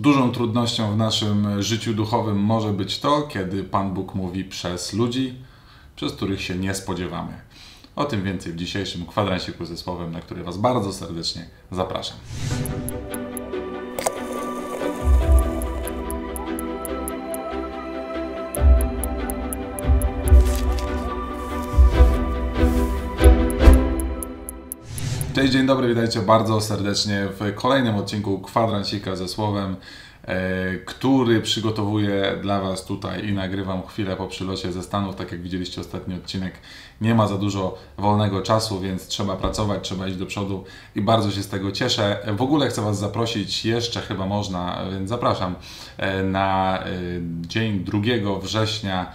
Dużą trudnością w naszym życiu duchowym może być to, kiedy Pan Bóg mówi przez ludzi, przez których się nie spodziewamy. O tym więcej w dzisiejszym kwadranciku ze słowem, na który Was bardzo serdecznie zapraszam. Cześć, dzień dobry, witajcie bardzo serdecznie w kolejnym odcinku Kwadrancika ze Słowem, e, który przygotowuję dla Was tutaj i nagrywam chwilę po przylocie ze Stanów. Tak jak widzieliście ostatni odcinek, nie ma za dużo wolnego czasu, więc trzeba pracować, trzeba iść do przodu i bardzo się z tego cieszę. W ogóle chcę Was zaprosić, jeszcze chyba można, więc zapraszam e, na e, dzień 2 września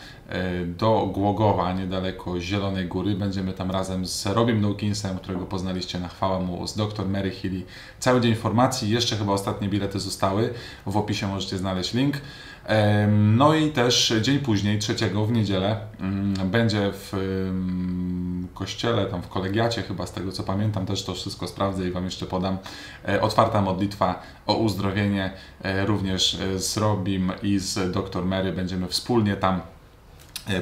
do Głogowa, niedaleko Zielonej Góry. Będziemy tam razem z Robim Dawkinsem, którego poznaliście na chwałę mu, z dr Mary Healy. Cały dzień informacji, jeszcze chyba ostatnie bilety zostały. W opisie możecie znaleźć link. No i też dzień później, trzeciego w niedzielę, mm, będzie w kościele, tam w kolegiacie chyba z tego co pamiętam, też to wszystko sprawdzę i Wam jeszcze podam. E, otwarta modlitwa o uzdrowienie e, również z Robim i z dr Mary. Będziemy wspólnie tam E,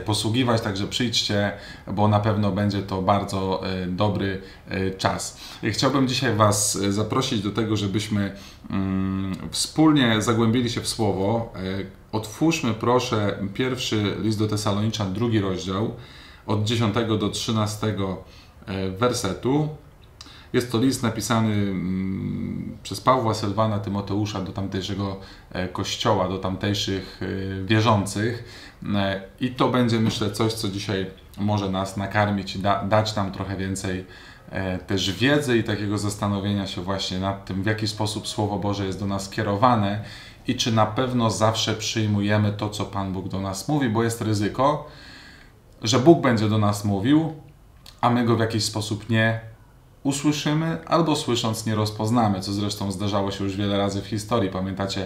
posługiwać, także przyjdźcie, bo na pewno będzie to bardzo e, dobry e, czas. Chciałbym dzisiaj Was zaprosić do tego, żebyśmy mm, wspólnie zagłębili się w Słowo. Otwórzmy proszę pierwszy list do Tesaloniczan, drugi rozdział, od 10 do 13 wersetu. Jest to list napisany mm, przez Pawła Sylwana Tymoteusza do tamtejszego e, kościoła, do tamtejszych e, wierzących. E, I to będzie, myślę, coś, co dzisiaj może nas nakarmić da, dać nam trochę więcej też wiedzy i takiego zastanowienia się właśnie nad tym, w jaki sposób Słowo Boże jest do nas kierowane i czy na pewno zawsze przyjmujemy to, co Pan Bóg do nas mówi, bo jest ryzyko, że Bóg będzie do nas mówił, a my go w jakiś sposób nie usłyszymy, albo słysząc nie rozpoznamy, co zresztą zdarzało się już wiele razy w historii. Pamiętacie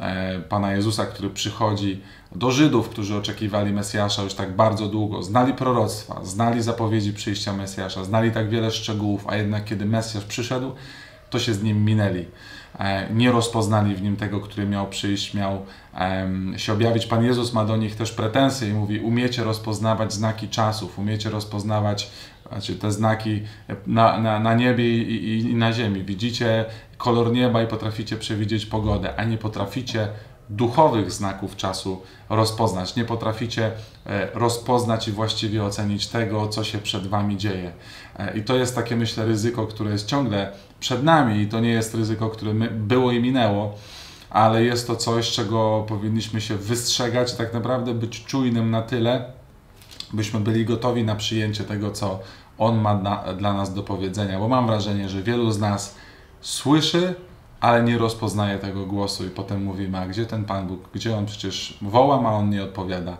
e, Pana Jezusa, który przychodzi do Żydów, którzy oczekiwali Mesjasza już tak bardzo długo, znali proroctwa, znali zapowiedzi przyjścia Mesjasza, znali tak wiele szczegółów, a jednak kiedy Mesjasz przyszedł, to się z nim minęli. E, nie rozpoznali w nim tego, który miał przyjść, miał się objawić. Pan Jezus ma do nich też pretensje i mówi: Umiecie rozpoznawać znaki czasów, umiecie rozpoznawać znaczy te znaki na, na, na niebie i, i, na ziemi. Widzicie kolor nieba i potraficie przewidzieć pogodę, a nie potraficie duchowych znaków czasu rozpoznać. Nie potraficie e, rozpoznać i właściwie ocenić tego, co się przed Wami dzieje. E, I to jest takie, myślę, ryzyko, które jest ciągle przed nami i to nie jest ryzyko, które było i minęło, ale jest to coś, czego powinniśmy się wystrzegać, tak naprawdę być czujnym na tyle, byśmy byli gotowi na przyjęcie tego, co On ma na, dla nas do powiedzenia, bo mam wrażenie, że wielu z nas słyszy, ale nie rozpoznaje tego głosu i potem mówimy, a gdzie ten Pan Bóg, gdzie On przecież woła, a On nie odpowiada.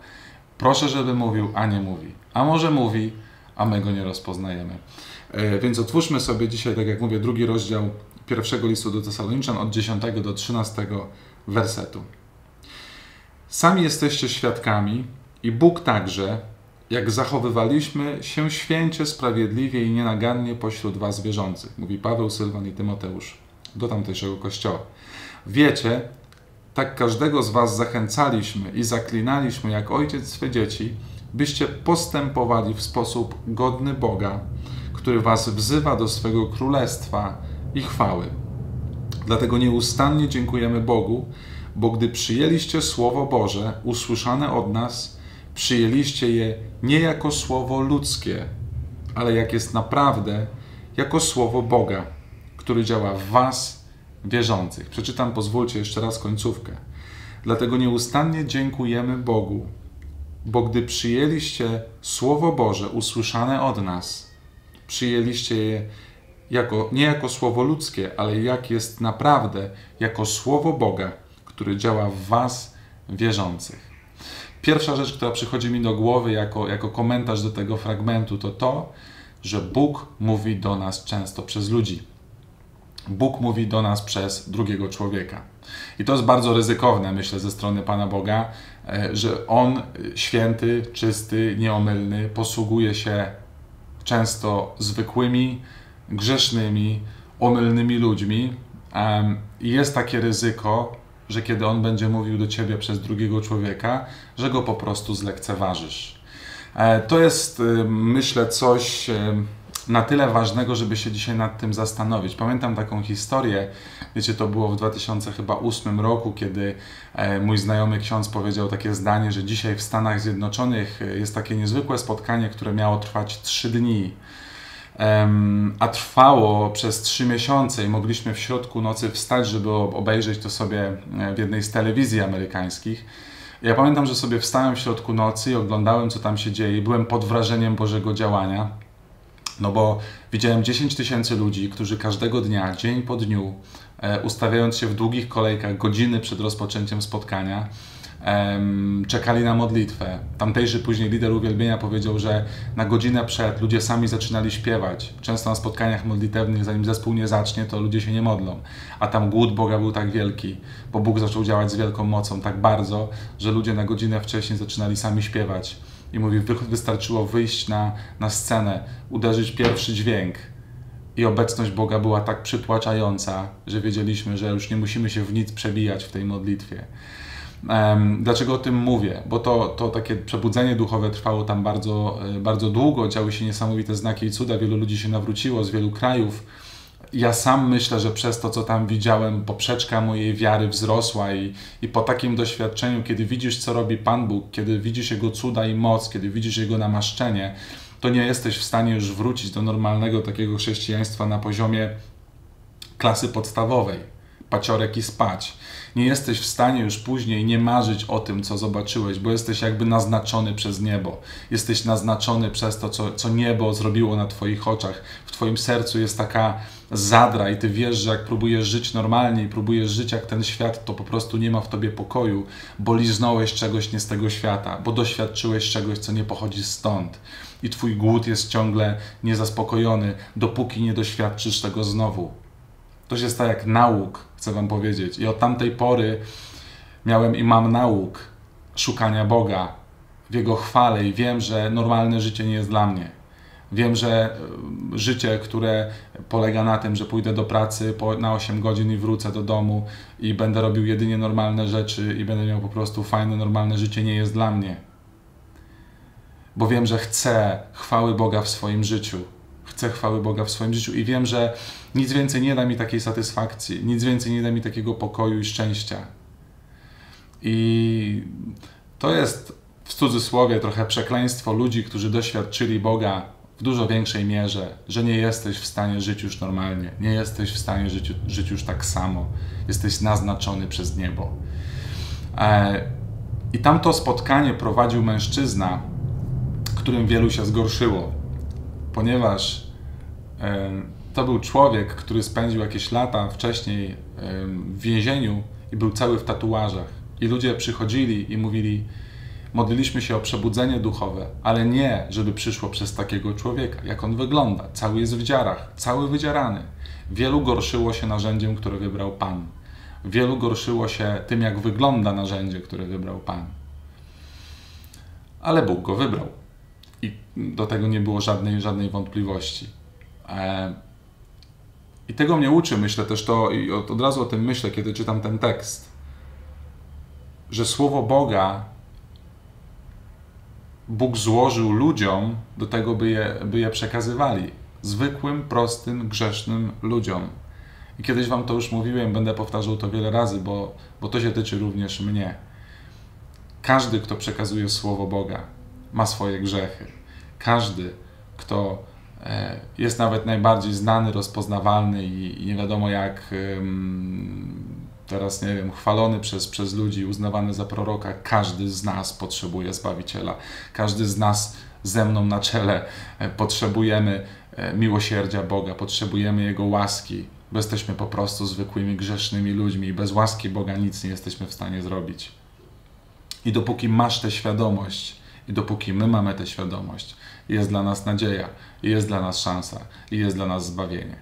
Proszę, żeby mówił, a nie mówi. A może mówi, a my go nie rozpoznajemy. E, więc otwórzmy sobie dzisiaj, tak jak mówię, drugi rozdział pierwszego listu do Tesaloniczan od 10 do 13 wersetu. Sami jesteście świadkami i Bóg także, jak zachowywaliśmy się święcie, sprawiedliwie i nienagannie pośród was wierzących, mówi Paweł, Sylwan i Tymoteusz do tamtejszego kościoła. Wiecie, tak każdego z was zachęcaliśmy i zaklinaliśmy jak ojciec swe dzieci, byście postępowali w sposób godny Boga, który was wzywa do swego królestwa i chwały. Dlatego nieustannie dziękujemy Bogu, bo gdy przyjęliście Słowo Boże, usłyszane od nas, przyjęliście je nie jako słowo ludzkie, ale jak jest naprawdę, jako słowo Boga, który działa w Was, wierzących. Przeczytam, pozwólcie jeszcze raz końcówkę. Dlatego nieustannie dziękujemy Bogu, bo gdy przyjęliście Słowo Boże usłyszane od nas, przyjęliście je jako, nie jako słowo ludzkie, ale jak jest naprawdę, jako słowo Boga, który działa w Was, wierzących. Pierwsza rzecz, która przychodzi mi do głowy jako, jako komentarz do tego fragmentu, to to, że Bóg mówi do nas często przez ludzi. Bóg mówi do nas przez drugiego człowieka. I to jest bardzo ryzykowne, myślę, ze strony Pana Boga, e, że On, święty, czysty, nieomylny, posługuje się często zwykłymi, grzesznymi, omylnymi ludźmi. I jest takie ryzyko, że kiedy On będzie mówił do Ciebie przez drugiego człowieka, że Go po prostu zlekceważysz. E, to jest, y, myślę, coś y, na tyle ważnego, żeby się dzisiaj nad tym zastanowić. Pamiętam taką historię, wiecie, to było w 2008 roku, kiedy e, mój znajomy ksiądz powiedział takie zdanie, że dzisiaj w Stanach Zjednoczonych e, jest takie niezwykłe spotkanie, które miało trwać 3 dni a trwało przez trzy miesiące i mogliśmy w środku nocy wstać, żeby obejrzeć to sobie e, w jednej z telewizji amerykańskich. Ja pamiętam, że sobie wstałem w środku nocy i oglądałem, co tam się dzieje, byłem pod wrażeniem Bożego działania. No bo widziałem 10 tysięcy ludzi, którzy każdego dnia, dzień po dniu, e, ustawiając się w długich kolejkach godziny przed rozpoczęciem spotkania, czekali na modlitwę. Tamtejszy później lider uwielbienia powiedział, że na godzinę przed ludzie sami zaczynali śpiewać. Często na spotkaniach modlitewnych, zanim zespół nie zacznie, to ludzie się nie modlą. A tam głód Boga był tak wielki, bo Bóg zaczął działać z wielką mocą tak bardzo, że ludzie na godzinę wcześniej zaczynali sami śpiewać. I mówi, wystarczyło wyjść na, na scenę, uderzyć pierwszy dźwięk, i obecność Boga była tak przytłaczająca, że wiedzieliśmy, że już nie musimy się w nic przebijać w tej modlitwie. Dlaczego o tym mówię? Bo to, to takie przebudzenie duchowe trwało tam bardzo, e, bardzo długo, działy się niesamowite znaki i cuda, wielu ludzi się nawróciło z wielu krajów. Ja sam myślę, że przez to, co tam widziałem, poprzeczka mojej wiary wzrosła i, i po takim doświadczeniu, kiedy widzisz, co robi Pan Bóg, kiedy widzisz Jego cuda i moc, kiedy widzisz Jego namaszczenie, to nie jesteś w stanie już wrócić do normalnego takiego chrześcijaństwa na poziomie klasy podstawowej, paciorek i spać nie jesteś w stanie już później nie marzyć o tym, co zobaczyłeś, bo jesteś jakby naznaczony przez niebo. Jesteś naznaczony przez to, co, co niebo zrobiło na Twoich oczach. W Twoim sercu jest taka zadra i Ty wiesz, że jak próbujesz żyć normalnie i próbujesz żyć jak ten świat, to po prostu nie ma w Tobie pokoju, bo liznąłeś czegoś nie z tego świata, bo doświadczyłeś czegoś, co nie pochodzi stąd. I Twój głód jest ciągle niezaspokojony, dopóki nie doświadczysz tego znowu. To się staje jak nauk, chcę Wam powiedzieć. I od tamtej pory miałem i mam nauk szukania Boga w Jego chwale i wiem, że normalne życie nie jest dla mnie. Wiem, że e, życie, które polega na tym, że pójdę do pracy na 8 godzin i wrócę do domu i będę robił jedynie normalne rzeczy i będę miał po prostu fajne, normalne życie, nie jest dla mnie. Bo wiem, że chcę chwały Boga w swoim życiu chcę chwały Boga w swoim życiu i wiem, że nic więcej nie da mi takiej satysfakcji, nic więcej nie da mi takiego pokoju i szczęścia. I to jest w cudzysłowie trochę przekleństwo ludzi, którzy doświadczyli Boga w dużo większej mierze, że nie jesteś w stanie żyć już normalnie, nie jesteś w stanie żyć, żyć już tak samo, jesteś naznaczony przez niebo. E, I tamto spotkanie prowadził mężczyzna, którym wielu się zgorszyło, ponieważ to był człowiek, który spędził jakieś lata wcześniej w więzieniu i był cały w tatuażach. I ludzie przychodzili i mówili: Modliliśmy się o przebudzenie duchowe, ale nie, żeby przyszło przez takiego człowieka, jak on wygląda. Cały jest w dziarach, cały wydzierany. Wielu gorszyło się narzędziem, które wybrał Pan. Wielu gorszyło się tym, jak wygląda narzędzie, które wybrał Pan. Ale Bóg go wybrał. I do tego nie było żadnej, żadnej wątpliwości. E, I tego mnie uczy, myślę też to, i od, od razu o tym myślę, kiedy czytam ten tekst, że słowo Boga Bóg złożył ludziom do tego, by je, by je przekazywali. Zwykłym, prostym, grzesznym ludziom. I kiedyś Wam to już mówiłem, będę powtarzał to wiele razy, bo, bo to się tyczy również mnie. Każdy, kto przekazuje Słowo Boga, ma swoje grzechy. Każdy, kto E, jest nawet najbardziej znany, rozpoznawalny i, nie wiadomo jak teraz, nie wiem, chwalony przez, przez ludzi, uznawany za proroka. Każdy z nas potrzebuje Zbawiciela. Każdy z nas ze mną na czele e, potrzebujemy e, miłosierdzia Boga, potrzebujemy Jego łaski, bo jesteśmy po prostu zwykłymi, grzesznymi ludźmi i bez łaski Boga nic nie jesteśmy w stanie zrobić. I dopóki masz tę świadomość, i dopóki my mamy tę świadomość, jest dla nas nadzieja, jest dla nas szansa i jest dla nas zbawienie.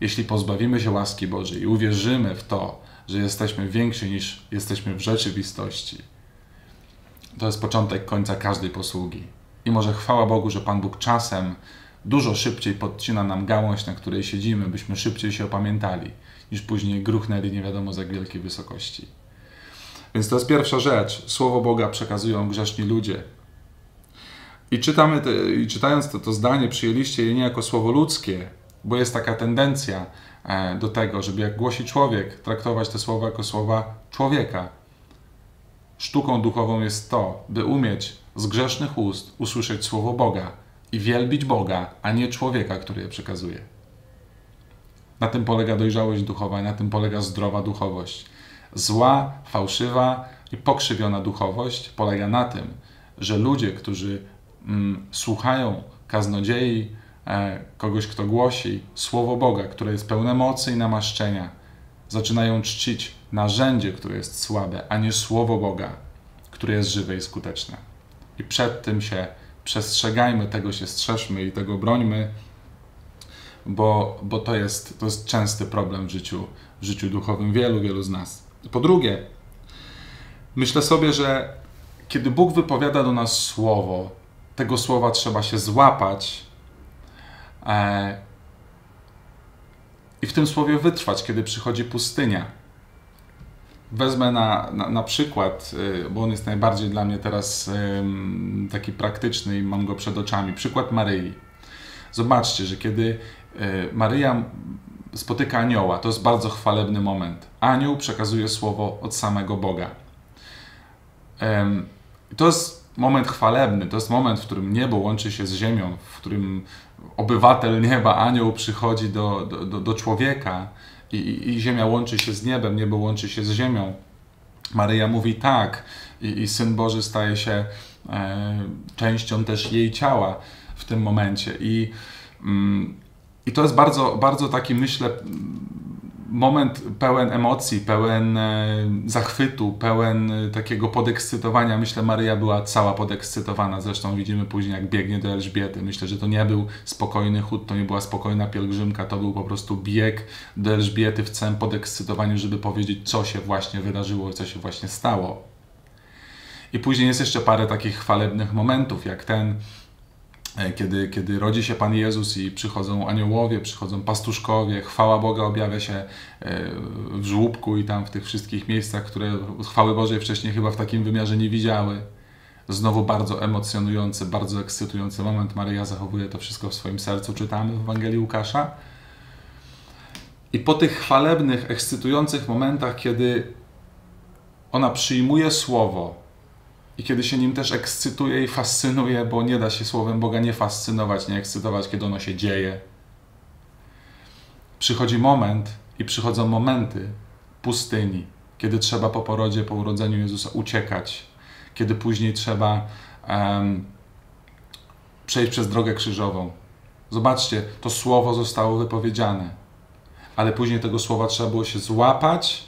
Jeśli pozbawimy się łaski Bożej i uwierzymy w to, że jesteśmy więksi niż jesteśmy w rzeczywistości, to jest początek końca każdej posługi. I może chwała Bogu, że Pan Bóg czasem dużo szybciej podcina nam gałąź, na której siedzimy, byśmy szybciej się opamiętali, niż później gruchnęli nie wiadomo za wielkiej wysokości. Więc to jest pierwsza rzecz. Słowo Boga przekazują grzeszni ludzie. I, czytamy te, i czytając to, to zdanie, przyjęliście je nie jako słowo ludzkie, bo jest taka tendencja e, do tego, żeby jak głosi człowiek, traktować te słowa jako słowa człowieka. Sztuką duchową jest to, by umieć z grzesznych ust usłyszeć słowo Boga i wielbić Boga, a nie człowieka, który je przekazuje. Na tym polega dojrzałość duchowa, na tym polega zdrowa duchowość. Zła, fałszywa i pokrzywiona duchowość polega na tym, że ludzie, którzy mm, słuchają kaznodziei, e, kogoś, kto głosi słowo Boga, które jest pełne mocy i namaszczenia, zaczynają czcić narzędzie, które jest słabe, a nie słowo Boga, które jest żywe i skuteczne. I przed tym się przestrzegajmy, tego się strzeżmy i tego brońmy, bo, bo to, jest, to jest częsty problem w życiu, w życiu duchowym wielu, wielu z nas. Po drugie, myślę sobie, że kiedy Bóg wypowiada do nas słowo, tego słowa trzeba się złapać e, i w tym słowie wytrwać, kiedy przychodzi pustynia. Wezmę na, na, na, przykład, y, bo on jest najbardziej dla mnie teraz taki praktyczny i mam go przed oczami. Przykład Maryi. Zobaczcie, że kiedy y, Maryja spotyka anioła, to jest bardzo chwalebny moment. Anioł przekazuje słowo od samego Boga. To jest moment chwalebny, to jest moment, w którym niebo łączy się z ziemią, w którym obywatel nieba, anioł przychodzi do, do, do człowieka i, i ziemia łączy się z niebem, niebo łączy się z ziemią. Maryja mówi tak i, i Syn Boży staje się e, częścią też jej ciała w tym momencie. I, mm, i to jest bardzo, bardzo taki, myślę, moment pełen emocji, pełen e, zachwytu, pełen e, takiego podekscytowania. Myślę, Maryja była cała podekscytowana. Zresztą widzimy później, jak biegnie do Elżbiety. Myślę, że to nie był spokojny chód, to nie była spokojna pielgrzymka, to był po prostu bieg do Elżbiety w całym podekscytowaniu, żeby powiedzieć, co się właśnie wydarzyło, co się właśnie stało. I później jest jeszcze parę takich chwalebnych momentów, jak ten, kiedy, kiedy rodzi się Pan Jezus i przychodzą aniołowie, przychodzą pastuszkowie, chwała Boga objawia się e, w żłóbku i tam w tych wszystkich miejscach, które chwały Bożej wcześniej chyba w takim wymiarze nie widziały. Znowu bardzo emocjonujący, bardzo ekscytujący moment. Maryja zachowuje to wszystko w swoim sercu, czytamy w Ewangelii Łukasza. I po tych chwalebnych, ekscytujących momentach, kiedy ona przyjmuje słowo, i kiedy się nim też ekscytuje i fascynuje, bo nie da się słowem Boga nie fascynować, nie ekscytować, kiedy ono się dzieje. Przychodzi moment i przychodzą momenty pustyni, kiedy trzeba po porodzie, po urodzeniu Jezusa uciekać, kiedy później trzeba um, przejść przez drogę krzyżową. Zobaczcie, to słowo zostało wypowiedziane, ale później tego słowa trzeba było się złapać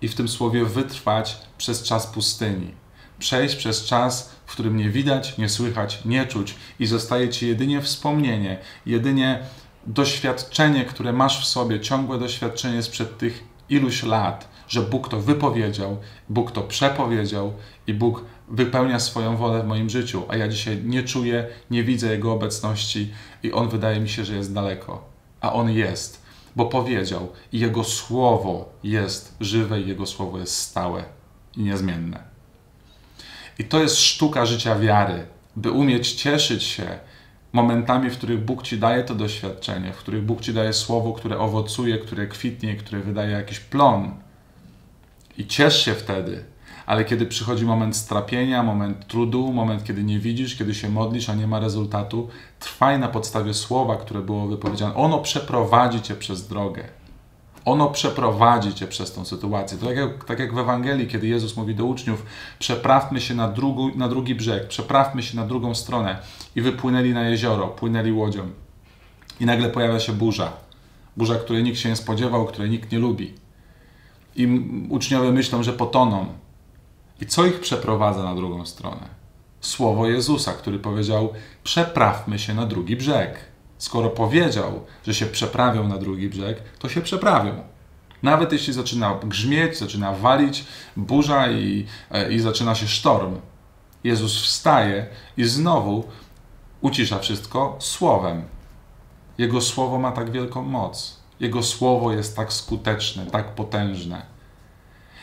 i w tym słowie wytrwać przez czas pustyni przejść przez czas, w którym nie widać, nie słychać, nie czuć. I zostaje ci jedynie wspomnienie, jedynie doświadczenie, które masz w sobie, ciągłe doświadczenie sprzed tych iluś lat, że Bóg to wypowiedział, Bóg to przepowiedział i Bóg wypełnia swoją wolę w moim życiu, a ja dzisiaj nie czuję, nie widzę Jego obecności i On wydaje mi się, że jest daleko, a On jest, bo powiedział i Jego słowo jest żywe i Jego słowo jest stałe i niezmienne. I to jest sztuka życia wiary, by umieć cieszyć się momentami, w których Bóg ci daje to doświadczenie, w których Bóg ci daje słowo, które owocuje, które kwitnie, które wydaje jakiś plon. I ciesz się wtedy. Ale kiedy przychodzi moment strapienia, moment trudu, moment, kiedy nie widzisz, kiedy się modlisz, a nie ma rezultatu, trwaj na podstawie słowa, które było wypowiedziane. Ono przeprowadzi cię przez drogę ono przeprowadzi cię przez tą sytuację. To tak jak, tak jak w Ewangelii, kiedy Jezus mówi do uczniów: przeprawmy się na, drugu, na drugi brzeg, przeprawmy się na drugą stronę. I wypłynęli na jezioro, płynęli łodzią. I nagle pojawia się burza. Burza, której nikt się nie spodziewał, której nikt nie lubi. I uczniowie myślą, że potoną. I co ich przeprowadza na drugą stronę? Słowo Jezusa, który powiedział: Przeprawmy się na drugi brzeg. Skoro powiedział, że się przeprawią na drugi brzeg, to się przeprawią. Nawet jeśli zaczyna grzmieć, zaczyna walić burza i, e, i zaczyna się sztorm. Jezus wstaje i znowu ucisza wszystko słowem. Jego słowo ma tak wielką moc. Jego słowo jest tak skuteczne, tak potężne.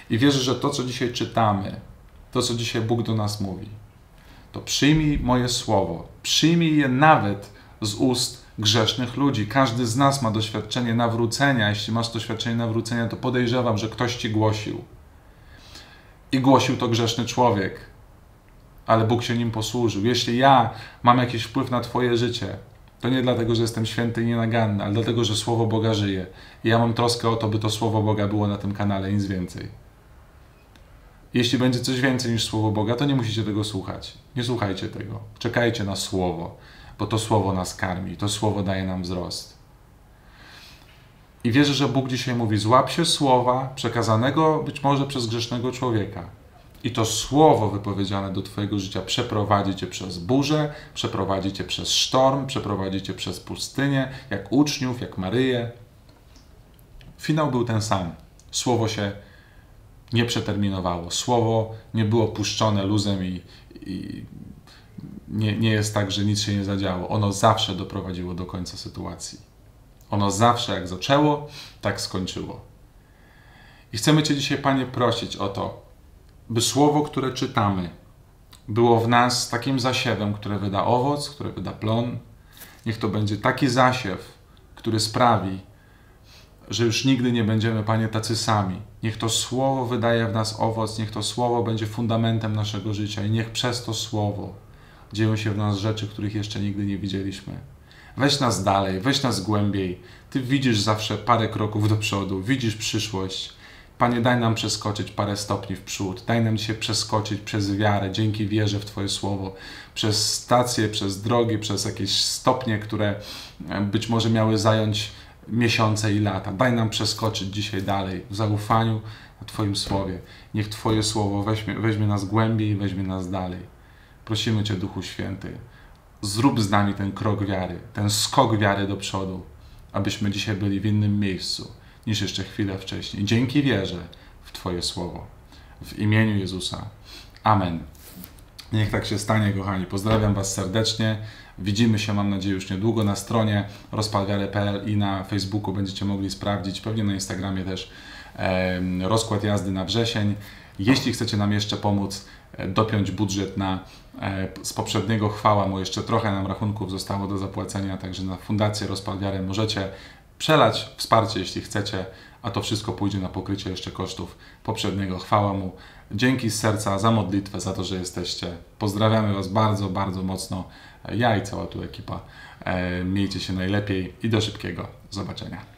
I wierzę, że to, co dzisiaj czytamy, to, co dzisiaj Bóg do nas mówi, to przyjmij moje słowo, przyjmij je nawet z ust grzesznych ludzi. Każdy z nas ma doświadczenie nawrócenia. Jeśli masz doświadczenie nawrócenia, to podejrzewam, że ktoś ci głosił. I głosił to grzeszny człowiek, ale Bóg się nim posłużył. Jeśli ja mam jakiś wpływ na Twoje życie, to nie dlatego, że jestem święty i nienaganny, ale dlatego, że Słowo Boga żyje. I ja mam troskę o to, by to Słowo Boga było na tym kanale, nic więcej. Jeśli będzie coś więcej niż Słowo Boga, to nie musicie tego słuchać. Nie słuchajcie tego. Czekajcie na Słowo, bo to Słowo nas karmi, to Słowo daje nam wzrost. I wierzę, że Bóg dzisiaj mówi: złap się słowa przekazanego być może przez grzesznego człowieka. I to słowo wypowiedziane do Twojego życia przeprowadzi Cię przez burzę, przeprowadzi Cię przez sztorm, przeprowadzi Cię przez pustynię, jak uczniów, jak Maryję. Finał był ten sam. Słowo się nie przeterminowało. Słowo nie było puszczone luzem i, i nie, nie jest tak, że nic się nie zadziało. Ono zawsze doprowadziło do końca sytuacji. Ono zawsze jak zaczęło, tak skończyło. I chcemy Cię dzisiaj, Panie, prosić o to, by słowo, które czytamy, było w nas takim zasiewem, które wyda owoc, które wyda plon. Niech to będzie taki zasiew, który sprawi, że już nigdy nie będziemy, Panie, tacy sami. Niech to Słowo wydaje w nas owoc, niech to Słowo będzie fundamentem naszego życia i niech przez to Słowo dzieją się w nas rzeczy, których jeszcze nigdy nie widzieliśmy. Weź nas dalej, weź nas głębiej. Ty widzisz zawsze parę kroków do przodu, widzisz przyszłość. Panie, daj nam przeskoczyć parę stopni w przód. Daj nam się przeskoczyć przez wiarę, dzięki wierze w Twoje słowo, przez stacje, przez drogi, przez jakieś stopnie, które e, być może miały zająć miesiące i lata. Daj nam przeskoczyć dzisiaj dalej w zaufaniu na Twoim słowie. Niech Twoje słowo weźmie, weźmie nas głębiej weźmie nas dalej. Prosimy Cię, Duchu Święty, zrób z nami ten krok wiary, ten skok wiary do przodu, abyśmy dzisiaj byli w innym miejscu niż jeszcze chwilę wcześniej. Dzięki wierze w Twoje słowo. W imieniu Jezusa. Amen. Niech tak się stanie, kochani. Pozdrawiam Was serdecznie. Widzimy się, mam nadzieję, już niedługo na stronie rozpalwiary.pl i na Facebooku będziecie mogli sprawdzić, pewnie na Instagramie też, rozkład jazdy na wrzesień. Jeśli chcecie nam jeszcze pomóc dopiąć budżet na, e, z poprzedniego chwała mu, jeszcze trochę nam rachunków zostało do zapłacenia, także na Fundację Rozpalwiary możecie przelać wsparcie, jeśli chcecie, a to wszystko pójdzie na pokrycie jeszcze kosztów poprzedniego. Chwała mu. Dzięki z serca za modlitwę, za to, że jesteście. Pozdrawiamy Was bardzo, bardzo mocno. Ja i cała tu ekipa. E, miejcie się najlepiej i do szybkiego zobaczenia.